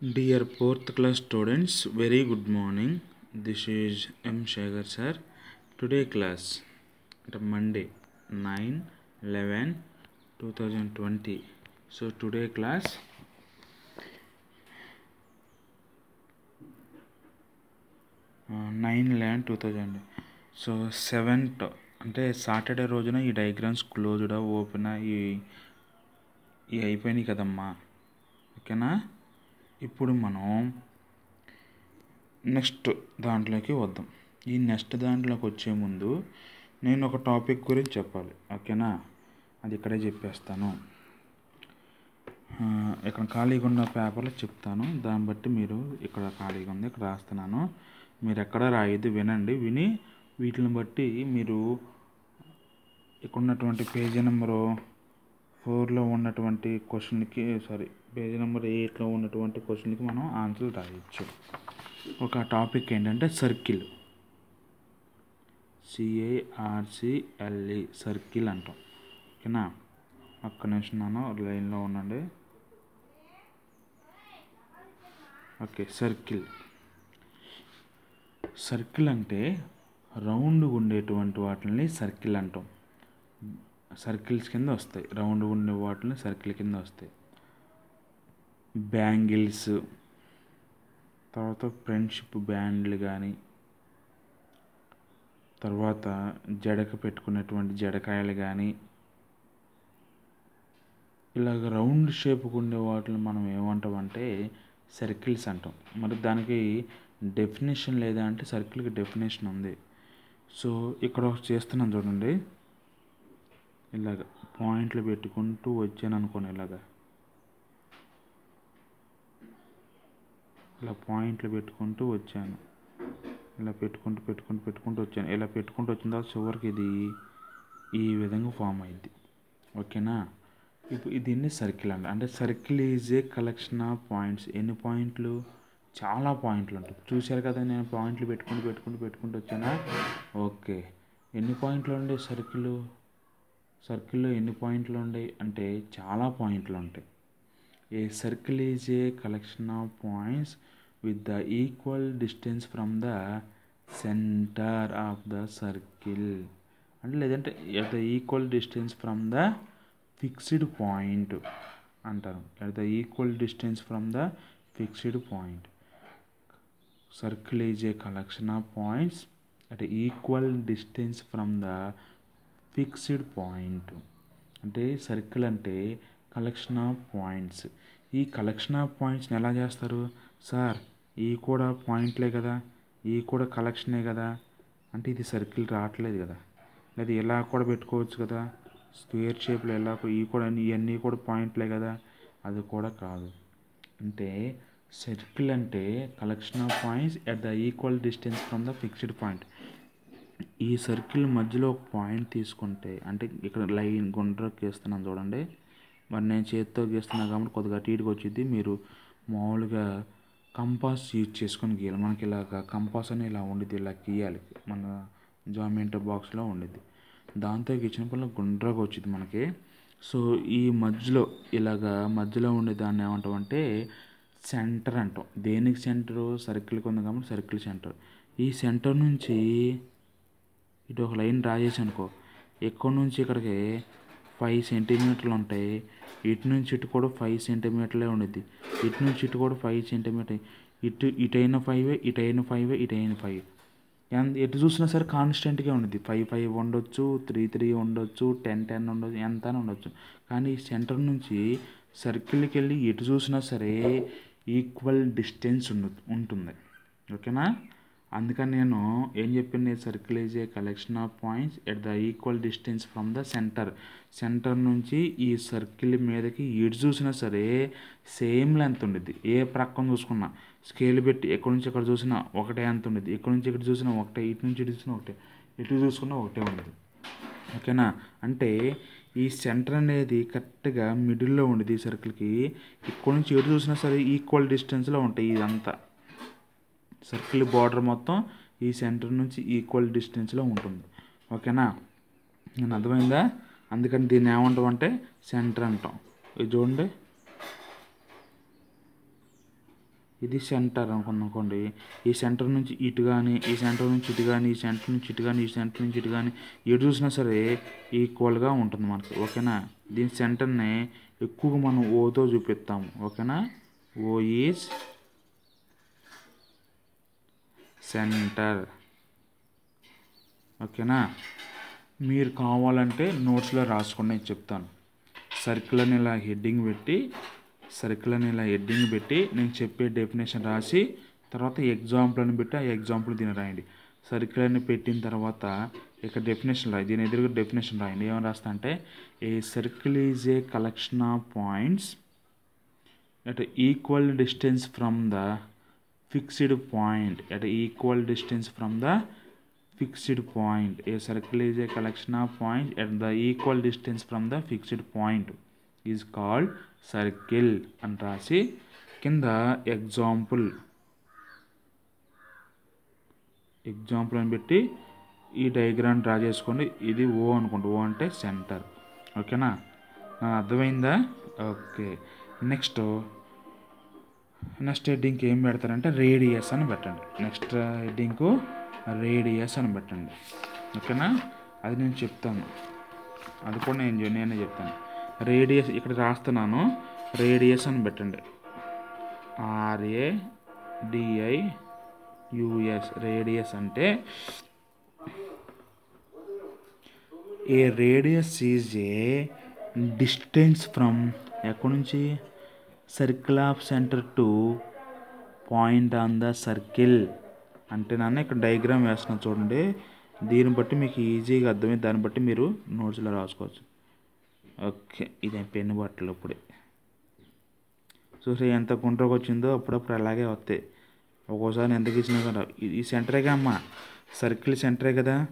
Dear fourth class students very good morning this is M Shekhar sir today class అంటే Monday nine eleven two thousand twenty so today class nine eleven two thousand so seventh అంటే Saturday రోజున ఈ diagrams closed open ఈ ఈ అయిపోయినాయి కదమ్మా. ఓకేనా ఇప్పుడు మనం నెక్స్ట్ దాంట్లోకి వద్దాం. ఈ నెక్స్ట్ దాంట్లోకి వచ్చే ముందు నేను ఒక టాపిక్ గురించి చెప్పాలి. ఓకేనా? అది ఇక్కడే చెప్పేస్తాను. ఇక్కడ ఖాళీగా ఉన్న పేపర్లో చెప్తాను. దాన్ని బట్టి మీరు ఇక్కడ ఖాళీగా ఉంది ఇక్కడ రాస్తున్నాను. మీరు ఎక్కడ రాయొద్దు వినండి. విని వీటిని బట్టి మీరు ఇక్కడ ఉన్నటువంటి పేజీ నెంబరు ఫోర్లో ఉన్నటువంటి క్వశ్చన్కి సారీ పేజీ నెంబర్ ఎయిట్లో ఉన్నటువంటి క్వశ్చన్కి మనం ఆన్సర్ రాయొచ్చు. ఒక టాపిక్ ఏంటంటే సర్కిల్. సిఐఆర్సిఎల్ఈ సర్కిల్ అంటాం. ఓకేనా? ఒక్క నిమిషం నాన్న లైన్లో ఉండండి. Okay circle. సర్కిల్ అంటే రౌండ్గా ఉండేటువంటి వాటిని సర్కిల్ అంటాం. సర్కిల్స్ కింద వస్తాయి. రౌండ్గా ఉండే వాటిని సర్కిల్ కింద వస్తాయి. బ్యాంగిల్స్ తర్వాత ఫ్రెండ్షిప్ బ్యాండ్లు కానీ తర్వాత జడక పెట్టుకునేటువంటి జడకాయలు కానీ ఇలాగ రౌండ్ షేప్కి ఉండే వాటిని మనం ఏమంటామంటే సర్కిల్స్ అంటాం. మరి దానికి డెఫినేషన్ లేదా అంటే సర్కిల్కి డెఫినేషన్ ఉంది. సో ఇక్కడ ఒకటి చేస్తున్నాను చూడండి. ఇలాగ పాయింట్లు పెట్టుకుంటూ వచ్చాను అనుకోండి ఇలాగా. ఇలా పాయింట్లు పెట్టుకుంటూ వచ్చాను. ఇలా పెట్టుకుంటూ పెట్టుకుంటూ పెట్టుకుంటూ వచ్చాను. ఇలా పెట్టుకుంటూ వచ్చిన తర్వాత చివరికి ఇది ఈ విధంగా ఫామ్ అయింది. ఓకేనా? ఇప్పుడు దీన్ని సర్కిల్ అంట అంటే circle is a collection of points ఎన్ని పాయింట్లు? చాలా పాయింట్లు ఉంటాయి. చూశారు కదా నేను పాయింట్లు పెట్టుకుంటూ పెట్టుకుంటూ పెట్టుకుంటూ వచ్చానా? ఓకే. ఎన్ని పాయింట్లు ఉండే సర్కిల్ సర్కిల్లో ఎన్ని పాయింట్లు ఉన్నాయి అంటే చాలా పాయింట్లు ఉంటాయి. a circle is a collection of points with the equal distance from the centre of the circle అంటే లేదంటే at the equal distance from the fixed point అంటారు at the equal distance from the fixed point circle is a collection of points at equal distance from the fixed point అంటే circle అంటే collection of points ఈ collection of పాయింట్స్ని ఎలా చేస్తారు? Sir ఈ కూడా పాయింట్లే కదా? ఈ కూడా కలెక్షనే కదా? అంటే ఇది సర్కిల్ రావట్లేదు కదా? లేదా ఇలా కూడా పెట్టుకోవచ్చు కదా? స్క్వేర్ షేప్లో ఎలా ఈ కూడా ఇవన్నీ కూడా పాయింట్లే కదా? అది కూడా కాదు. అంటే సర్కిల్ అంటే collection of points at the equal distance from the fixed point ఈ సర్కిల్ మధ్యలో ఒక పాయింట్ తీసుకుంటే అంటే ఇక్కడ లైన్ గుండ్రకి వేస్తున్నాను చూడండి. మరి నేను చేతితో గీస్తున్నా కాబట్టి కొద్దిగా అటు ఇటుగా వచ్చింది మీరు మామూలుగా కంపాస్ యూజ్ చేసుకొని గీయాలి. మనకి ఇలాగ కంపాస్ అని ఇలా ఉండిద్ది ఇలా గీయాలి. మన జామెంట్రీ బాక్స్లో ఉండిద్ది. దాంతో గీచినప్పుడు గుండ్రగా వచ్చింది మనకి. సో ఈ మధ్యలో ఇలాగా మధ్యలో ఉండే దాన్ని ఏమంటామంటే సెంటర్ అంటాం. దేనికి సెంటరు? సర్కిల్కి ఉంది కాబట్టి సర్కిల్ సెంటర్. ఈ సెంటర్ నుంచి ఇటు ఒక లైన్ డ్రా చేసి అనుకో. ఎక్కడి నుంచి ఇక్కడికి ఫైవ్ సెంటీమీటర్లు ఉంటాయి. ఇటు నుంచి ఇటు కూడా ఫైవ్ సెంటీమీటర్లే ఉండిద్ది. ఇటు నుంచి ఇటు కూడా ఫైవ్ సెంటీమీటర్ ఇటు ఇటైన ఫైవ్ ఇటైన ఫైవ్ ఇటైన ఫైవ్ ఎంత ఎటు చూసినా సరే కాన్స్టెంట్గా ఉండదు ఫైవ్ ఫైవ్ ఉండొచ్చు త్రీ త్రీ ఉండొచ్చు టెన్ టెన్ ఉండొచ్చు ఎంత అని ఉండొచ్చు. కానీ సెంటర్ నుంచి సర్కిల్కి వెళ్ళి ఎటు చూసినా సరే ఈక్వల్ డిస్టెన్స్ ఉంటుంది. ఓకేనా? అందుకని నేను ఏం చెప్పింది circle is a collection of points at the equal distance from the center center నుంచి ఈ సర్కిల్ మీదకి ఎటు చూసినా సరే సేమ్ లెంత్ ఉండేది ఏ ప్రక్కన చూసుకున్నా స్కేల్ పెట్టి ఎక్కడి నుంచి ఎక్కడ చూసినా ఒకటే అంత ఉండేది ఎక్కడి నుంచి ఎక్కడ చూసినా ఒకటే ఇటు నుంచి ఇటు చూసినా ఒకటే ఎటు చూసుకున్నా ఒకటే ఉండేది ఓకేనా అంటే ఈ సెంటర్ అనేది కరెక్ట్గా మిడిల్లో ఉండేది ఈ సర్కిల్కి ఇక్కడ నుంచి ఎటు చూసినా సరే ఈక్వల్ డిస్టెన్స్లో ఉంటాయి ఇదంతా. సర్కిల్ బార్డర్ మొత్తం ఈ సెంటర్ నుంచి ఈక్వల్ డిస్టెన్స్లో ఉంటుంది. ఓకేనా? నేను అర్థమైందా? అందుకని దీన్ని ఏమంటాం అంటే సెంటర్ అంటాం. ఇది చూడండి. ఇది సెంటర్ అనుకోండి ఈ సెంటర్ నుంచి ఇటు కానీ ఈ సెంటర్ నుంచి ఇటు కానీ ఈ సెంటర్ నుంచి ఇటు కానీ ఈ సెంటర్ నుంచి ఇటు కానీ ఎటు చూసినా సరే ఈక్వల్గా ఉంటుంది మనకి. ఓకేనా? దీని సెంటర్ని ఎక్కువగా మనం ఓతో చూపిస్తాము ఓకేనా? O is center. ఓకేనా? మీరు కావాలంటే నోట్స్లో రాసుకోండి నేను చెప్తాను. సర్కిల్ అని ఇలా హెడ్డింగ్ పెట్టి సర్కిల్ అని ఇలా హెడ్డింగ్ పెట్టి నేను చెప్పే డెఫినేషన్ రాసి తర్వాత ఎగ్జాంపుల్ అని పెట్టి ఆ ఎగ్జాంపుల్ దీన్ని రాయండి. సర్కిల్ అని పెట్టిన తర్వాత ఇక్కడ డెఫినేషన్ రాయి. దీని ఎదురుగా డెఫినేషన్ రాయండి. ఏమని రాస్తా అంటే a circle is a collection of points at equal distance from the fixed point at equal distance from the fixed point a circle is a collection of points at the equal distance from the fixed point is called circle అని రాసి కింద example example అని పెట్టి ఈ diagram draw చేసుకోండి ఇది ఓ అనుకోండి ఓ అంటే సెంటర్ ఓకేనా ఆ, అర్థమైందా ఓకే నెక్స్ట్ నెక్స్ట్ హెడ్డింగ్కి ఏం పెడతారంటే రేడియస్ అని పెట్టండి. నెక్స్ట్ హెడ్డింగ్కు రేడియస్ అని పెట్టండి. ఓకేనా? అది నేను చెప్తాను. అది కూడా నేను నేనే చెప్తాను. రేడియస్ ఇక్కడ రాస్తున్నాను. రేడియస్ అని పెట్టండి. RA D I U S radius అంటే a radius is a distance from ఎక్కడి నుంచి? Circle of center to point on the circle అంటే నాన్న ఇక్కడ డయాగ్రామ్ వేస్తున్నాను చూడండి. దీన్ని బట్టి మీకు ఈజీగా అర్థమైంది. దాన్ని బట్టి మీరు నోట్స్లో రాసుకోవచ్చు. ఓకే ఇదే పెన్ను బట్టలు ఇప్పుడే. చూసి ఎంత గుండ్రకు వచ్చిందో? అప్పుడప్పుడు అలాగే వస్తాయి. ఒక్కోసారి ఎంత గీసినా కదా ఈ సెంటరేగా అమ్మ. సర్కిల్ సెంటరే కదా.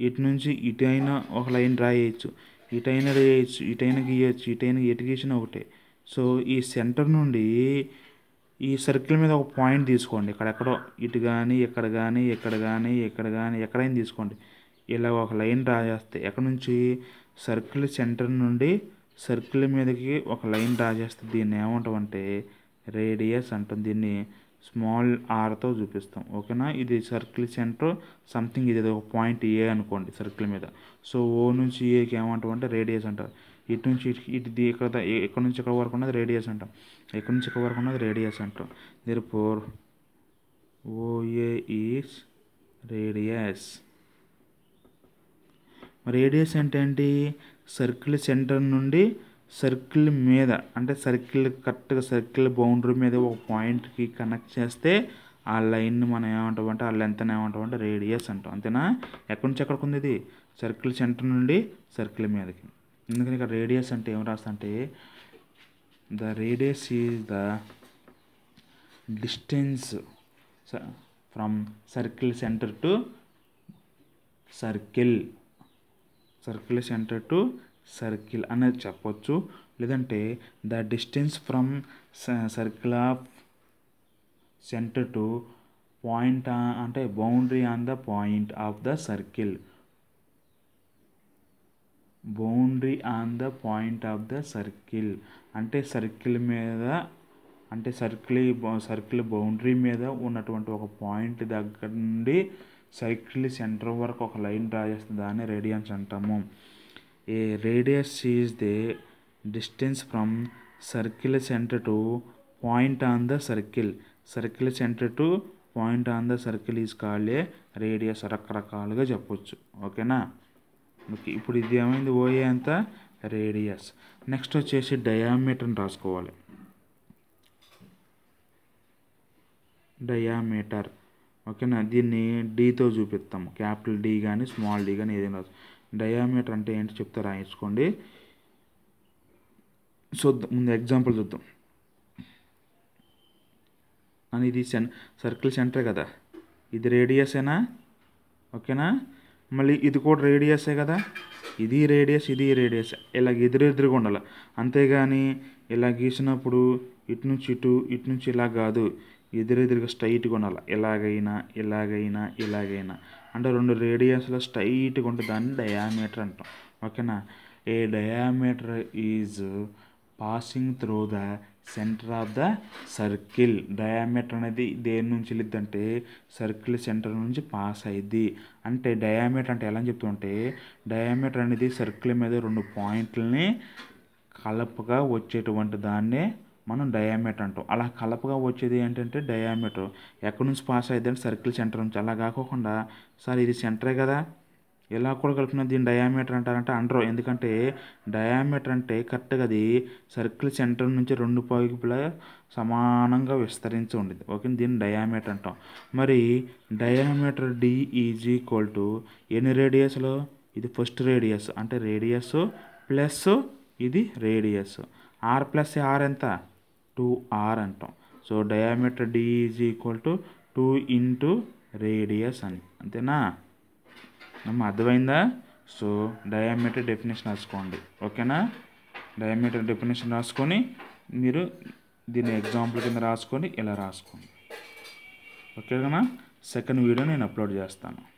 ఇటు నుంచి ఇటు అయినా ఒక లైన్ డ్రా చేయొచ్చు. ఇటైనా వేయచ్చు ఇటైనా గీయచ్చు. ఇటైనా ఎటు గీసినా ఒకటే. సో ఈ సెంటర్ నుండి ఈ సర్కిల్ మీద ఒక పాయింట్ తీసుకోండి. ఇక్కడెక్కడో ఇటు కానీ ఇక్కడ కానీ ఇక్కడ కానీ ఇక్కడ కానీ ఎక్కడైనా తీసుకోండి. ఇలా ఒక లైన్ డ్రా చేస్తే ఎక్కడ నుంచి? సర్కిల్ సెంటర్ నుండి సర్కిల్ మీదకి ఒక లైన్ డ్రా చేస్తే దీన్ని ఏమంటామంటే రేడియస్ అంటాం. దీన్ని స్మాల్ ఆర్తో చూపిస్తాం ఓకేనా? ఇది సర్కిల్ సెంటర్ సంథింగ్ ఇది ఒక పాయింట్ ఏ అనుకోండి సర్కిల్ మీద. సో ఓ నుంచి ఏకి ఏమంటాం అంటే రేడియస్ అంటారు. ఇటు నుంచి ఇటు ఇటు ఇక్కడ ఎక్కడి నుంచి ఎక్కడ వరకు ఉన్నది రేడియస్ అంటాం. ఎక్కడి నుంచి ఎక్కడ వరకు ఉన్నది రేడియస్ అంటాం. దీని for O A is radius. Radius అంటే ఏంటి? సర్కిల్ సెంటర్ నుండి సర్కిల్ మీద అంటే సర్కిల్ కరెక్ట్గా సర్కిల్ బౌండరీ మీద ఒక పాయింట్కి కనెక్ట్ చేస్తే ఆ లైన్ని మనం ఏమంటామంటే ఆ లెంత్ ఏమంటామంటే రేడియస్ అంటాం. అంతేనా? ఎక్కడి నుంచి ఎక్కడికి ఉంది ఇది? సర్కిల్ సెంటర్ నుండి సర్కిల్ మీదకి. ఎందుకని ఇక్కడ రేడియస్ అంటే ఏం రాస్తా అంటే the radius is the distance from circle center to circle. Circle center to circle అనేది చెప్పొచ్చు. లేదంటే the distance from circle of center to point అంటే boundary on the point of the circle boundary on the point of the circle అంటే circle మీద అంటే circle circle boundary మీద ఉన్నటువంటి ఒక పాయింట్ దగ్గర నుండి సర్కిల్ సెంటర్ వరకు ఒక లైన్ డ్రా చేస్తే దాన్ని రేడియన్స్ అంటాము. A radius is the distance from circle center to point on the circle circle center to point on the circle is called a radius రకరకాలుగా చెప్పొచ్చు. ఓకేనా ఓకే ఇప్పుడు ఇది ఏమైంది? ఓఏ అంత రేడియస్ నెక్స్ట్ వచ్చేసి డయామీటర్ని రాసుకోవాలి. డయామీటర్ ఓకేనా దీన్ని డీతో చూపిస్తాము. క్యాపిటల్ డీ కానీ స్మాల్ డీ కానీ ఏదైనా రాసు డయామీటర్ అంటే ఏంటి చెప్తే రాయించుకోండి. చూద్దాం ముందు ఎగ్జాంపుల్ చూద్దాం. అని ఇది సెన్ సర్కిల్ సెంటర్ కదా. ఇది రేడియసేనా ఓకేనా? మళ్ళీ ఇది కూడా రేడియసే కదా? ఇది రేడియస్ ఇది రేడియస్. ఇలా ఎదురెదురుగా ఉండాలి. అంతేగాని ఇలా గీసినప్పుడు ఇటు నుంచి ఇటు ఇటు నుంచి ఇలా కాదు. ఎదురెదురుగా స్ట్రైట్గా ఉండాలి. ఎలాగైనా ఇలాగైనా ఇలాగైనా అంటే రెండు రేడియస్లో స్ట్రైట్గా ఉంటే దాన్ని డయామీటర్ అంటాం. ఓకేనా a diameter is passing through the center of the circle diameter అనేది దేని నుంచి వెళ్ళిద్దంటే సర్కిల్ సెంటర్ నుంచి పాస్ అయ్యిద్ది అంటే డయామీటర్ అంటే ఎలా చెప్తుంటే డయామీటర్ అనేది సర్కిల్ మీద రెండు పాయింట్లని కలపగా వచ్చేటువంటి దాన్నే మనం డయామీటర్ అంటాం. అలా కలపగా వచ్చేది ఏంటంటే డయామీటర్ ఎక్కడి నుంచి పాస్ అయ్యింది అంటే సర్కిల్ సెంటర్ నుంచి. అలా కాకోకుండా సార్ ఇది సెంటరే కదా? ఎలా కూడా కలిపిన దీన్ని డయామీటర్ అంటారంటే అండరు ఎందుకంటే డయామీటర్ అంటే కరెక్ట్గా అది సర్కిల్ సెంటర్ నుంచి రెండు పైపుల సమానంగా విస్తరించి ఉండేది ఓకే దీన్ని డయామీటర్ అంటాం. మరి diameter D is equal to ఎన్ని రేడియస్లో ఇది ఫస్ట్ రేడియస్ అంటే రేడియస్ ప్లస్ ఇది రేడియస్ ఆర్ ప్లస్ ఆర్ ఎంత? టూ ఆర్ అంటాం. So diameter D is equal to two into radius అని అంతేనా? అమ్మ అర్థమైందా? సో డయామీటర్ డెఫినేషన్ రాసుకోండి. ఓకేనా? డయామీటర్ డెఫినేషన్ రాసుకొని మీరు దీన్ని ఎగ్జాంపుల్ కింద రాసుకొని ఇలా రాసుకోండి. ఓకేనా? సెకండ్ వీడియో నేను అప్లోడ్ చేస్తాను.